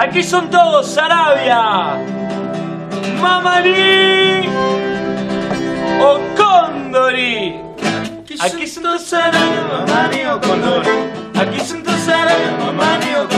Aquí son todos Sarabia, Mamaní o Condori. Aquí son todos Sarabia, Mamaní o Condori. Aquí son todos Sarabia, Mamaní o Condori.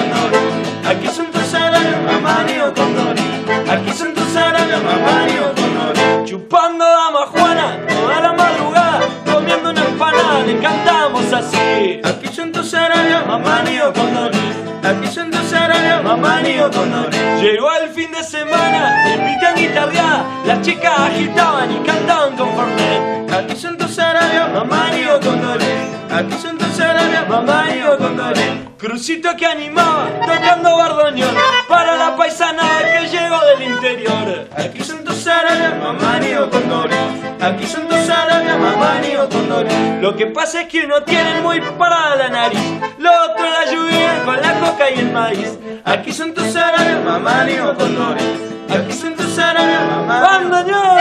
Tus Sarabia, Mamaní o Condori. Llegó el fin de semana, invitan guitarreada, las chicas agitaban y cantaban con Fernet. Aquí son tus Sarabia, Mamaní o Condori. Aquí son tus Sarabia, Mamaní o Condori. Crucito que animaba, tocando bardoneón Para la paisana que llegó del interior Aquí son tus Sarabia, Mamani o Condori Aquí son tus Sarabia, Mamani o Condori Lo que pasa es que uno tiene muy parada la nariz Lo otro la lluvia con la coca y el maíz Aquí son tus Sarabia, Mamani o Condori Aquí son tus Sarabia, Mamani ¡Bandoneón!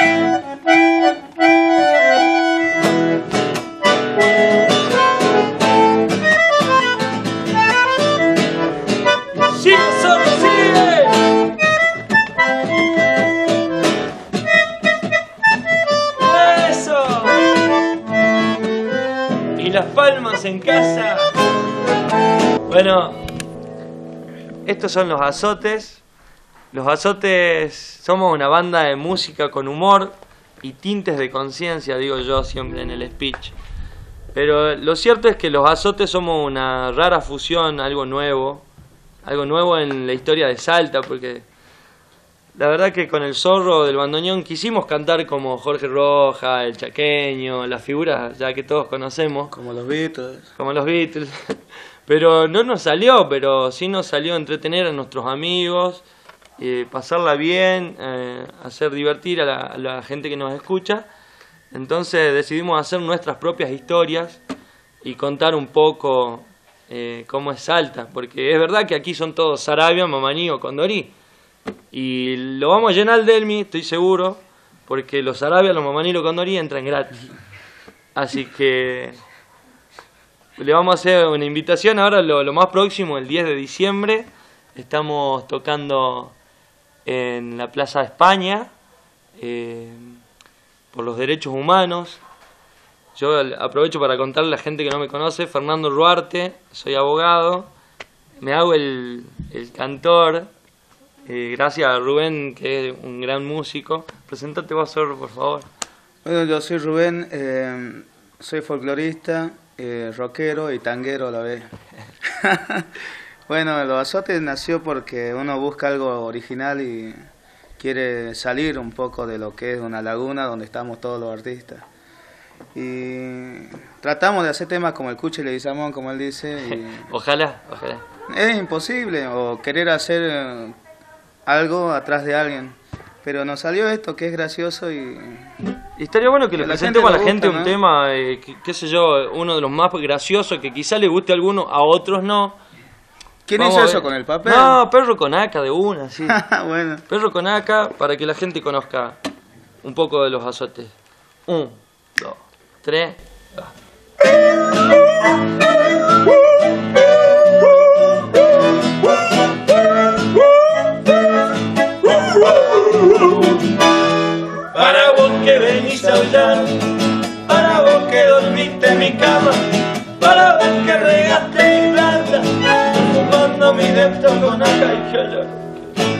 ¡Sí, solo sigue! ¡Eso! Y las palmas en casa. Bueno, estos son los azotes. Los azotes somos una banda de música con humor y tintes de conciencia, digo yo siempre en el speech. Pero lo cierto es que los azotes somos una rara fusión, algo nuevo, algo nuevo en la historia de Salta, porque la verdad que con el zorro del bandoneón quisimos cantar como Jorge Roja, el chaqueño, las figuras ya que todos conocemos, Como los Beatles. como los Beatles. Pero no nos salió, pero sí nos salió entretener a nuestros amigos, eh, pasarla bien, eh, hacer divertir a la, gente que nos escucha. Entonces decidimos hacer nuestras propias historias y contar un poco eh, cómo es Salta, porque es verdad que aquí son todos Sarabia, Mamaní o Condorí. Y lo vamos a llenar del Delmi, estoy seguro, porque los Sarabia, los Mamaní y los Condorí entran gratis. Así que le vamos a hacer una invitación ahora, lo, más próximo, el 10 de diciembre. Estamos tocando en la Plaza de España eh, por los derechos humanos. Yo aprovecho para contarle a la gente que no me conoce, Fernando Ruarte, soy abogado, me hago el, cantor, eh, gracias a Rubén, que es un gran músico. Presentate vos, por favor. Bueno, yo soy Rubén, eh, soy folclorista, eh, rockero y tanguero a la vez. bueno, los azotes nació porque uno busca algo original y quiere salir un poco de lo que es una laguna donde estamos todos los artistas. Y tratamos de hacer temas como el Cuche Leguizamón, como él dice, y Ojalá, ojalá. es imposible o querer hacer eh, algo atrás de alguien. Pero nos salió esto que es gracioso y Y estaría bueno que le presentemos a la gente gusta, un ¿no? tema, eh, que- qué sé yo, uno de los más graciosos, que quizá le guste a alguno, a otros no. ¿Quién Vamos hizo eso con el papel? No, perro con aca de una, sí. bueno, perro con aca para que la gente conozca un poco de los azotes. Un, dos, tres. va.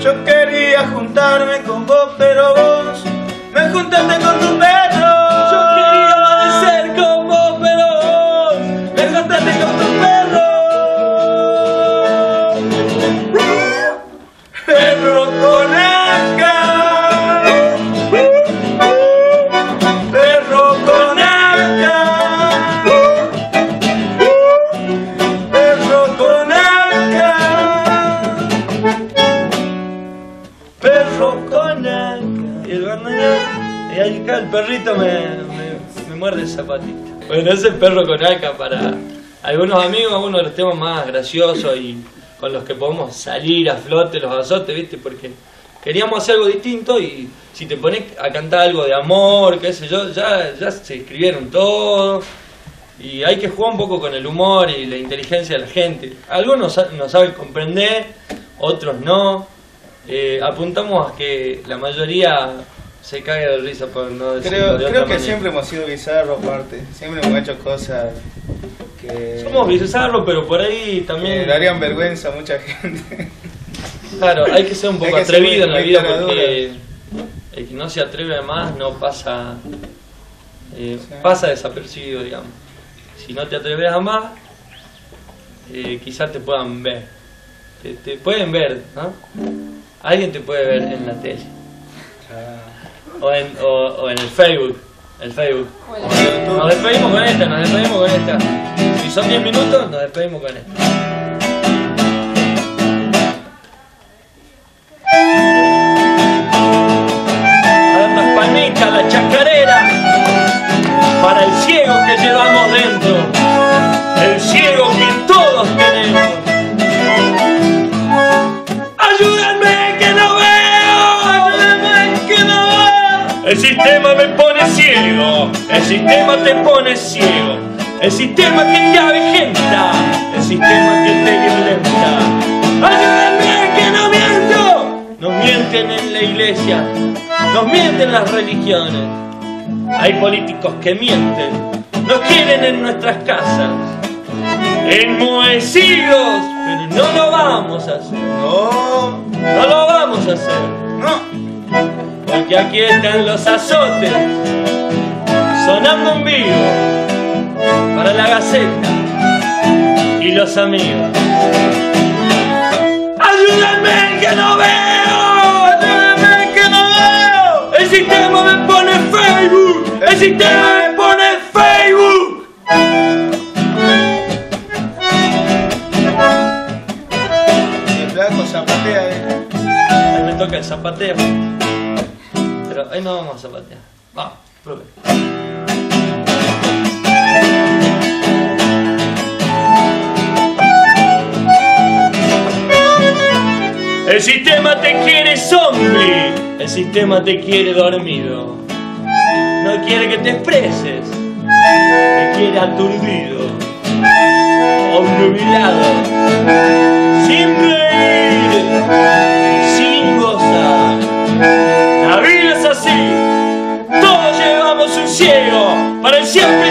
Yo quería juntarme con vos, pero vos me juntaste con tu perro. El perrito me, me, muerde el zapatito. Bueno, ese es perro con acá para algunos amigos, uno de los temas más graciosos y con los que podemos salir a flote los azotes, ¿viste? Porque queríamos hacer algo distinto y si te pones a cantar algo de amor, qué sé yo, ya, se escribieron todo. Y hay que jugar un poco con el humor y la inteligencia de la gente. Algunos sa- no saben comprender, otros no. Eh, apuntamos a que la mayoría se cague de risa por no decirlo Creo, de creo que manera. siempre hemos sido bizarros aparte. Siempre hemos hecho cosas que, Somos bizarros, pero por ahí también... darían vergüenza a mucha gente. Claro, hay que ser un poco atrevido en la vida porque el que no se atreve a más no pasa eh, Sí. pasa desapercibido, digamos. Si no te atreves a más, eh, quizás te puedan ver. Te, te pueden ver, ¿no? Alguien te puede ver en la tele. O en, o, o en el Facebook. El Facebook. Nos despedimos con esta, nos despedimos con esta. Si son 10 minutos, nos despedimos con esta. El sistema me pone ciego, el sistema te pone ciego, el sistema que te avejenta, el sistema que te violenta. Ayúdenme que no miento, nos mienten en la iglesia, nos mienten las religiones. Hay políticos que mienten, nos quieren en nuestras casas, enmohecidos, pero no lo vamos a hacer. No, No lo vamos a hacer. Porque aquí están los azotes, sonando en vivo, para la Gaceta y los amigos. ¡Ayúdenme que no veo! ¡Ayúdenme que no veo! ¡El sistema me pone Facebook! ¡El sistema me pone Facebook! El flaco zapatea, eh. Ahí me toca el zapateo. Ahí no vamos a zapatear. Vamos. El sistema te quiere zombie, el sistema te quiere dormido. No quiere que te expreses, te quiere aturdido, obnubilado, sin siempre